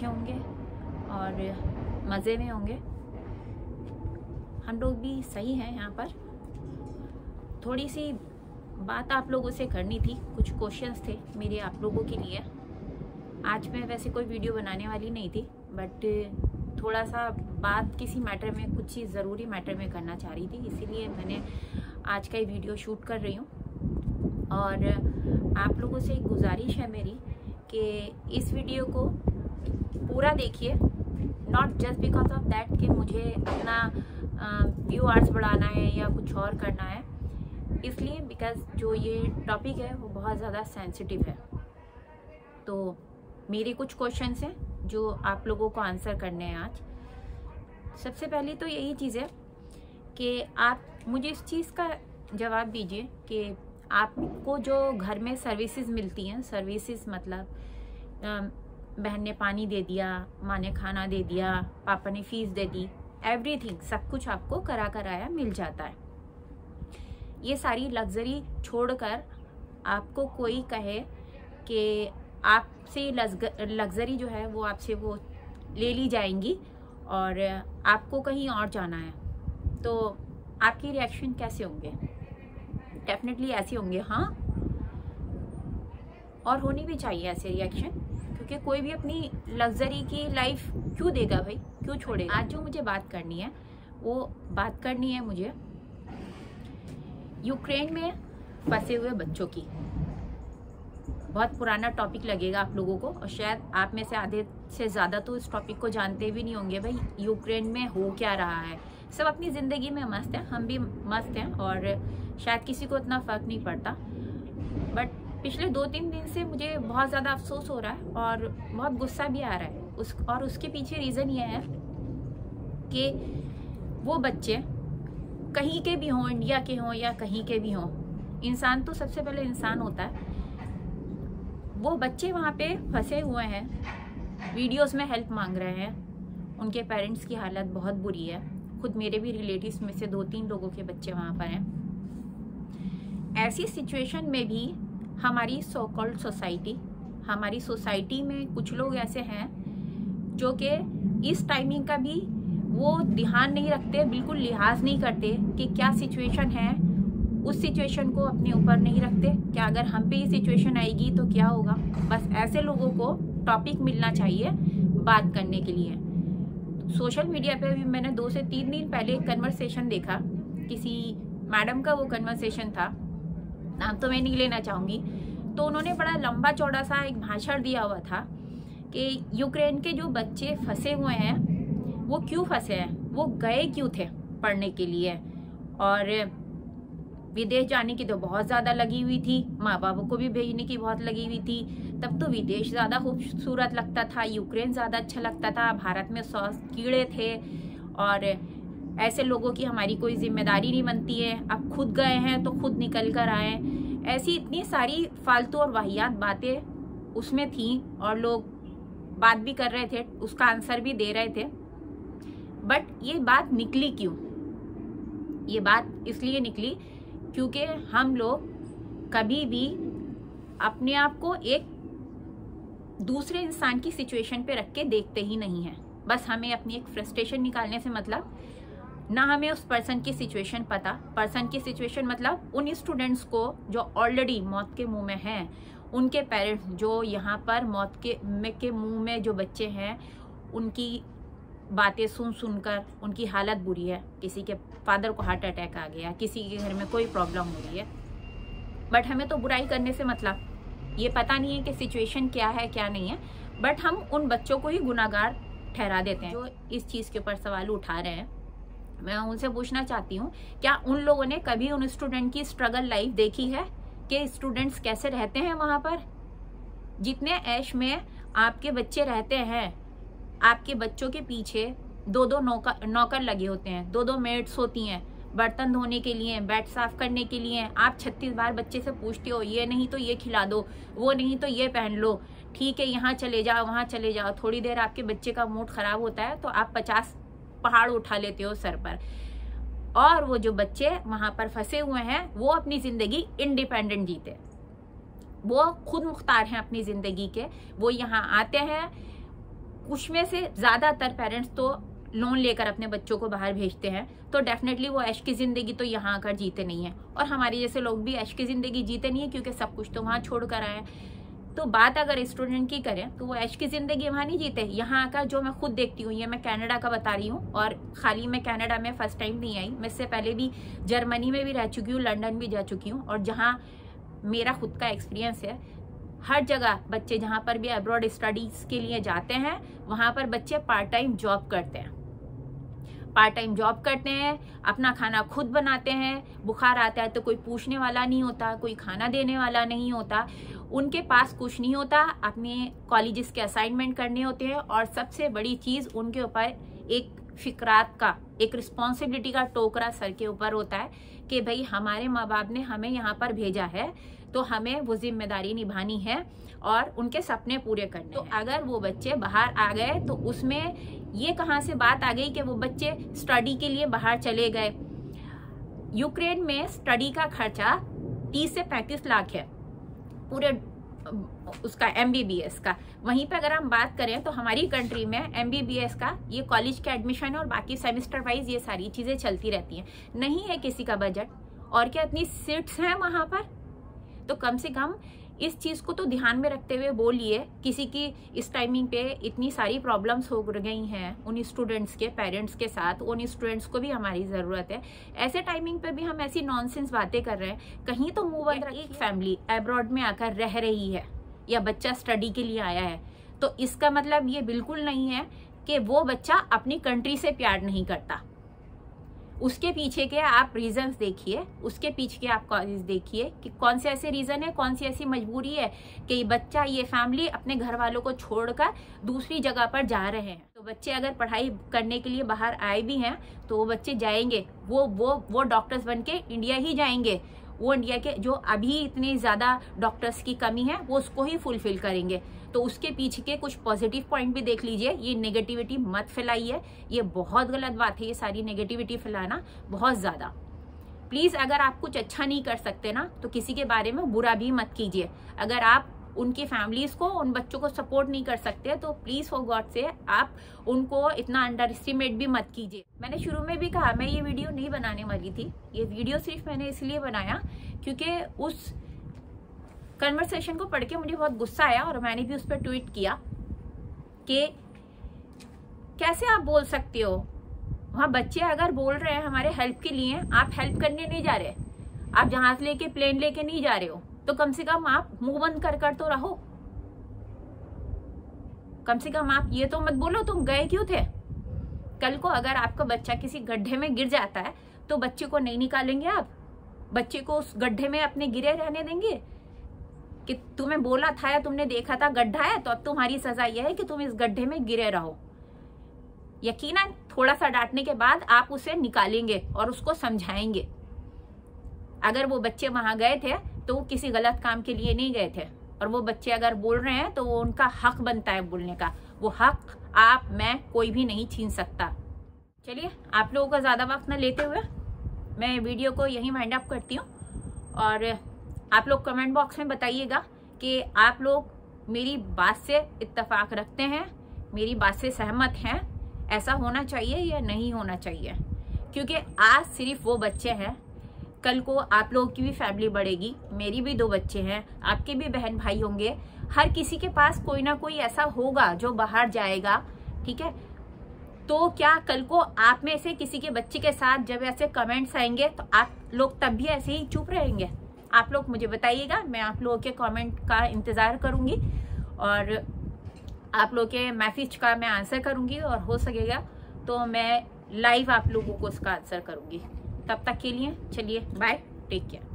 अच्छे होंगे और मज़े में होंगे। हम लोग भी सही हैं यहाँ पर। थोड़ी सी बात आप लोगों से करनी थी, कुछ क्वेश्चंस थे मेरे आप लोगों के लिए। आज मैं वैसे कोई वीडियो बनाने वाली नहीं थी बट थोड़ा सा बात किसी मैटर में, कुछ चीज़ ज़रूरी मैटर में करना चाह रही थी, इसीलिए मैंने आज का ये वीडियो शूट कर रही हूँ। और आप लोगों से एक गुजारिश है मेरी कि इस वीडियो को पूरा देखिए not just because of that कि मुझे अपना व्यू आर्ट्स बढ़ाना है या कुछ और करना है, इसलिए बिकॉज़ जो ये टॉपिक है वो बहुत ज़्यादा सेंसिटिव है। तो मेरे कुछ क्वेश्चंस हैं जो आप लोगों को आंसर करने हैं आज। सबसे पहली तो यही चीज़ है कि आप मुझे इस चीज़ का जवाब दीजिए कि आपको जो घर में सर्विसेज़ मिलती हैं सर्विसेज़ मतलब बहन ने पानी दे दिया, माँ ने खाना दे दिया, पापा ने फ़ीस दे दी एवरीथिंग सब कुछ आपको करा कराया मिल जाता है। ये सारी लग्जरी छोड़कर आपको कोई कहे कि आपसे लग्जरी जो है वो आपसे वो ले ली जाएँगी और आपको कहीं और जाना है। तो आपके रिएक्शन कैसे होंगे? डेफिनेटली ऐसे होंगे हाँ। और होनी भी चाहिए ऐसे रिएक्शन क्योंकि कोई भी अपनी लग्जरी की लाइफ क्यों देगा भाई? क्यों छोड़ेगा? आज जो मुझे बात करनी है, वो बात करनी है मुझे यूक्रेन में फंसे हुए बच्चों की। बहुत पुराना टॉपिक लगेगा आप लोगों को, और शायद आप में से आधे से ज़्यादा तो इस टॉपिक को जानते भी नहीं होंगे भाई, यूक्रेन में हो क्या रहा है। सब अपनी ज़िंदगी में मस्त हैं, हम भी मस्त हैं, और शायद किसी को इतना फ़र्क नहीं पड़ता। बट पिछले दो तीन दिन से मुझे बहुत ज़्यादा अफसोस हो रहा है और बहुत गुस्सा भी आ रहा है। उस, और उसके पीछे रीज़न ये है कि वो बच्चे कहीं के भी हों इंडिया के हों या कहीं के भी हों, इंसान तो सबसे पहले इंसान होता है। वो बच्चे वहाँ पे फंसे हुए हैं वीडियोस में हेल्प मांग रहे हैं। उनके पेरेंट्स की हालत बहुत बुरी है। खुद मेरे भी रिलेटिव्स में से दो तीन लोगों के बच्चे वहाँ पर हैं। ऐसी सिचुएशन में भी हमारी सो कॉल्ड सोसाइटी हमारी सोसाइटी में कुछ लोग ऐसे हैं जो कि इस टाइमिंग का भी वो ध्यान नहीं रखते, बिल्कुल लिहाज नहीं करते कि क्या सिचुएशन है, उस सिचुएशन को अपने ऊपर नहीं रखते। क्या अगर हम पे ये सिचुएशन आएगी तो क्या होगा? बस ऐसे लोगों को टॉपिक मिलना चाहिए बात करने के लिए। सोशल मीडिया पे भी मैंने दो से तीन दिन पहले एक कन्वर्सेशन देखा। किसी मैडम का वो कन्वर्सेशन था। नाम तो मैं नहीं लेना चाहूँगी। तो उन्होंने बड़ा लंबा चौड़ा सा एक भाषण दिया हुआ था कि यूक्रेन के जो बच्चे फंसे हुए हैं, वो क्यों फंसे हैं? वो गए क्यों थे पढ़ने के लिए? और विदेश जाने की तो बहुत ज़्यादा लगी हुई थी माँ बापों को भी भेजने की बहुत लगी हुई थी। तब तो विदेश ज़्यादा खूबसूरत लगता था, यूक्रेन ज़्यादा अच्छा लगता था, भारत में सौ कीड़े थे और ऐसे लोगों की हमारी कोई ज़िम्मेदारी नहीं बनती है। अब खुद गए हैं तो खुद निकल कर आए। ऐसी इतनी सारी फालतू और वाहियात बातें उसमें थी और लोग बात भी कर रहे थे, उसका आंसर भी दे रहे थे। बट ये बात निकली क्यों? ये बात इसलिए निकली क्योंकि हम लोग कभी भी अपने आप को एक दूसरे इंसान की सिचुएशन पे रख के देखते ही नहीं है। बस हमें अपनी एक फ्रस्ट्रेशन निकालने से मतलब ना हमें उस पर्सन की सिचुएशन पता। पर्सन की सिचुएशन मतलब उन स्टूडेंट्स को जो ऑलरेडी मौत के मुँह में हैं, उनके पेरेंट्स जो यहाँ पर मौत के में, के मुँह में जो बच्चे हैं, उनकी बातें सुन सुनकर उनकी हालत बुरी है। किसी के फादर को हार्ट अटैक आ गया, किसी के घर में कोई प्रॉब्लम हो रही है। बट हमें तो बुराई करने से मतलब ये पता नहीं है कि सिचुएशन क्या है, क्या नहीं है। बट हम उन बच्चों को ही गुनागार ठहरा देते हैं, जो इस चीज़ के ऊपर सवाल उठा रहे हैं। मैं उनसे पूछना चाहती हूँ, क्या उन लोगों ने कभी उन स्टूडेंट की स्ट्रगल लाइफ देखी है? कि स्टूडेंट्स कैसे रहते हैं वहाँ पर? जितने ऐश में आपके बच्चे रहते हैं, आपके बच्चों के पीछे दो दो नौकर नौकर लगे होते हैं दो दो मेड्स होती हैं, बर्तन धोने के लिए बेड साफ़ करने के लिए। आप छत्तीस बार बच्चे से पूछते हो, ये नहीं तो ये खिला दो, वो नहीं तो ये पहन लो। ठीक है, यहाँ चले जाओ, वहाँ चले जाओ। थोड़ी देर आपके बच्चे का मूड खराब होता है तो आप पचास पहाड़ उठा लेते हो सर पर। और वो जो बच्चे वहाँ पर फंसे हुए हैं, वो अपनी ज़िंदगी इंडिपेंडेंट जीते। वो खुद मुख्तार हैं अपनी ज़िंदगी के। वो यहाँ आते हैं। कुछ में से ज़्यादातर पेरेंट्स तो लोन लेकर अपने बच्चों को बाहर भेजते हैं। तो डेफिनेटली वो ऐश की ज़िंदगी तो यहाँ आकर जीते नहीं है। और हमारे जैसे लोग भी ऐश की ज़िंदगी जीते नहीं है, क्योंकि सब कुछ तो वहाँ छोड़ कर आए तो बात अगर स्टूडेंट की करें तो वो ऐश की ज़िंदगी वहाँ नहीं जीते। यहाँ आकर जो मैं खुद देखती हूँ, ये मैं कनाडा का बता रही हूँ और खाली मैं कनाडा में फ़र्स्ट टाइम नहीं आई। मैं इससे पहले भी जर्मनी में भी रह चुकी हूँ लंदन भी जा चुकी हूँ और जहाँ मेरा खुद का एक्सपीरियंस है, हर जगह बच्चे जहाँ पर भी अब्रॉड स्टडीज़ के लिए जाते हैं, वहाँ पर बच्चे पार्ट टाइम जॉब करते हैं। पार्ट टाइम जॉब करते हैं, अपना खाना खुद बनाते हैं, बुखार आता है तो कोई पूछने वाला नहीं होता, कोई खाना देने वाला नहीं होता, उनके पास कुछ नहीं होता, अपने कॉलेजेस के असाइनमेंट करने होते हैं और सबसे बड़ी चीज़ उनके ऊपर एक फिक्रात का एक रिस्पॉन्सिबिलिटी का टोकरा सर के ऊपर होता है कि भाई हमारे माँ बाप ने हमें यहाँ पर भेजा है तो हमें वो ज़िम्मेदारी निभानी है और उनके सपने पूरे करने तो अगर वो बच्चे बाहर आ गए तो उसमें ये कहाँ से बात आ गई कि वो बच्चे स्टडी के लिए बाहर चले गए? यूक्रेन में स्टडी का खर्चा 30 से 35 लाख है। पूरे उसका एमबीबीएस का। वहीं पर अगर हम बात करें तो हमारी कंट्री में एमबीबीएस का ये कॉलेज के एडमिशन और बाकी सेमिस्टर वाइज ये सारी चीज़ें चलती रहती हैं। नहीं है किसी का बजट और क्या इतनी सीट्स हैं वहाँ पर? तो कम से कम इस चीज़ को तो ध्यान में रखते हुए बोलिए, किसी की इस टाइमिंग पे इतनी सारी प्रॉब्लम्स हो गई हैं, उन स्टूडेंट्स के पेरेंट्स के साथ, उन स्टूडेंट्स को भी हमारी ज़रूरत है। ऐसे टाइमिंग पे भी हम ऐसी नॉनसेंस बातें कर रहे हैं। कहीं तो मूव एक फैमिली एब्रॉड में आकर रह रही है, या बच्चा स्टडी के लिए आया है तो इसका मतलब ये बिल्कुल नहीं है कि वो बच्चा अपनी कंट्री से प्यार नहीं करता। उसके पीछे के आप रीजंस देखिए, उसके पीछे के आप कॉजेज देखिए कि कौन से ऐसे रीजन है, कौन सी ऐसी मजबूरी है कि बच्चा, ये फैमिली अपने घर वालों को छोड़कर दूसरी जगह पर जा रहे हैं। तो बच्चे अगर पढ़ाई करने के लिए बाहर आए भी हैं तो वो बच्चे जाएँगे, वो वो वो डॉक्टर्स बन के इंडिया ही जाएँगे। वो इंडिया के जो अभी इतने ज़्यादा डॉक्टर्स की कमी है, वो उसको ही फुलफिल करेंगे। तो उसके पीछे के कुछ पॉजिटिव पॉइंट भी देख लीजिए। ये नेगेटिविटी मत फैलाइए। ये बहुत गलत बात है, ये सारी नेगेटिविटी फैलाना बहुत ज़्यादा। प्लीज़ अगर आप कुछ अच्छा नहीं कर सकते ना तो किसी के बारे में बुरा भी मत कीजिए। अगर आप उनकी फैमिलीज़ को, उन बच्चों को सपोर्ट नहीं कर सकते तो प्लीज़ फॉर गॉड से आप उनको इतना अंडर एस्टिमेट भी मत कीजिए। मैंने शुरू में भी कहा, मैं ये वीडियो नहीं बनाने वाली थी। ये वीडियो सिर्फ़ मैंने इसलिए बनाया क्योंकि उस कन्वर्सेशन को पढ़ के मुझे बहुत गुस्सा आया और मैंने भी उस पर ट्वीट किया कि कैसे आप बोल सकते हो? वहाँ बच्चे अगर बोल रहे हैं हमारे हेल्प के लिए, आप हेल्प करने नहीं जा रहे। आप जहाज़ लेके प्लेन लेके नहीं जा रहे हो। तो कम से कम आप मुँह बंद कर कर तो रहो। कम से कम आप ये तो मत बोलो, तुम गए क्यों थे? कल को अगर आपका बच्चा किसी गड्ढे में गिर जाता है तो बच्चे को नहीं निकालेंगे आप? बच्चे को उस गड्ढे में अपने गिरे रहने देंगे? कि तुम्हें बोला था या तुमने देखा था गड्ढा है तो अब तुम्हारी सजा यह है कि तुम इस गड्ढे में गिरे रहो। यकीनन थोड़ा सा डांटने के बाद आप उसे निकालेंगे और उसको समझाएँगे। अगर वो बच्चे वहाँ गए थे तो किसी गलत काम के लिए नहीं गए थे। और वो बच्चे अगर बोल रहे हैं तो वो उनका हक बनता है बोलने का। वो हक आप, मैं कोई भी नहीं छीन सकता। चलिए, आप लोगों का ज़्यादा वक्त ना लेते हुए मैं वीडियो को यहीं वाइंड अप करती हूँ। और आप लोग कमेंट बॉक्स में बताइएगा कि आप लोग मेरी बात से इत्तेफाक रखते हैं, मेरी बात से सहमत हैं। ऐसा होना चाहिए या नहीं होना चाहिए? क्योंकि आज सिर्फ़ वो बच्चे हैं कल को आप लोगों की भी फैमिली बढ़ेगी। मेरी भी दो बच्चे हैं, आपके भी बहन भाई होंगे। हर किसी के पास कोई ना कोई ऐसा होगा जो बाहर जाएगा, ठीक है? तो क्या कल को आप में से किसी के बच्चे के साथ जब ऐसे कमेंट्स आएँगे तो आप लोग तब भी ऐसे ही चुप रहेंगे? आप लोग मुझे बताइएगा, मैं आप लोगों के कमेंट का इंतज़ार करूँगी और आप लोग के मैसेज का मैं आंसर करूँगी और हो सकेगा तो मैं लाइव आप लोगों को उसका आंसर करूँगी। तब तक के लिए चलिए बाय टेक केयर